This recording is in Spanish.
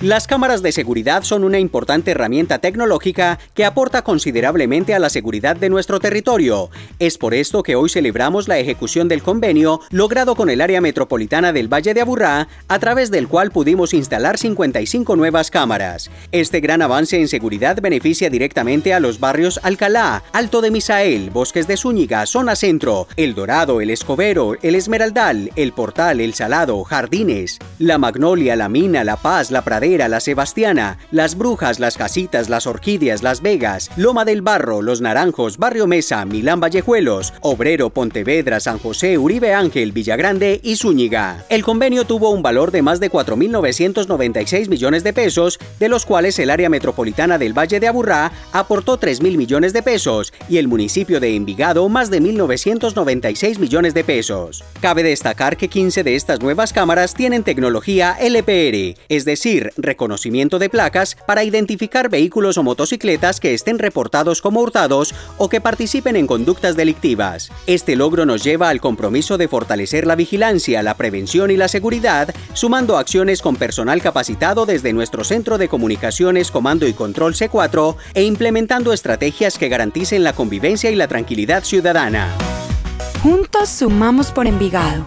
Las cámaras de seguridad son una importante herramienta tecnológica que aporta considerablemente a la seguridad de nuestro territorio. Es por esto que hoy celebramos la ejecución del convenio logrado con el área metropolitana del Valle de Aburrá, a través del cual pudimos instalar 55 nuevas cámaras. Este gran avance en seguridad beneficia directamente a los barrios Alcalá, Alto de Misael, Bosques de Zúñiga, Zona Centro, El Dorado, El Escobero, El Esmeraldal, El Portal, El Salado, Jardines, La Magnolia, La Mina, La Paz, La Pradera, la Sebastiana, Las Brujas, Las Casitas, Las Orquídeas, Las Vegas, Loma del Barro, Los Naranjos, Barrio Mesa, Milán Vallejuelos, Obrero, Pontevedra, San José, Uribe Ángel, Villagrande y Zúñiga. El convenio tuvo un valor de más de 4.996 millones de pesos, de los cuales el área metropolitana del Valle de Aburrá aportó 3.000 millones de pesos y el municipio de Envigado más de 1.996 millones de pesos. Cabe destacar que 15 de estas nuevas cámaras tienen tecnología LPR, es decir, reconocimiento de placas para identificar vehículos o motocicletas que estén reportados como hurtados o que participen en conductas delictivas. Este logro nos lleva al compromiso de fortalecer la vigilancia, la prevención y la seguridad, sumando acciones con personal capacitado desde nuestro Centro de Comunicaciones Comando y Control C4 e implementando estrategias que garanticen la convivencia y la tranquilidad ciudadana. Juntos sumamos por Envigado.